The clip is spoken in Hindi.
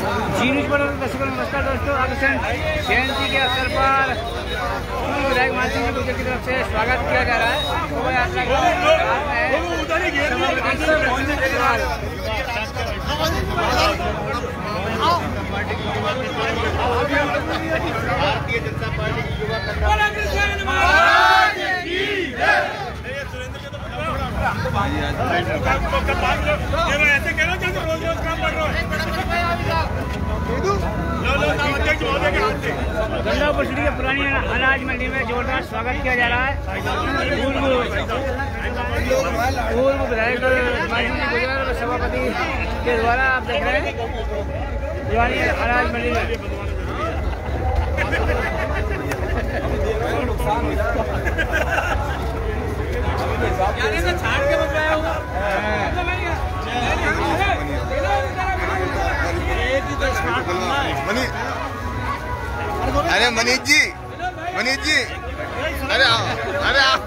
जी न्यूज़ पर दर्शकों नमस्कार दोस्तों। आकर्षण जयंती के अवसर पर विधायक मान सिंह गुर्जर की तरफ़ से स्वागत किया जा रहा है। भारतीय जनता पार्टी की युवा हो रहा अध्यक्ष महोदय के के पुरानी अनाज मंडी में जोरदार स्वागत किया जा रहा है पूर्व विधायक सभापति के द्वारा आप देख रहे हैं। अनाज मंडी में मनी अरे मनीष जी मनीष जी। अरे आओ अरे आओ।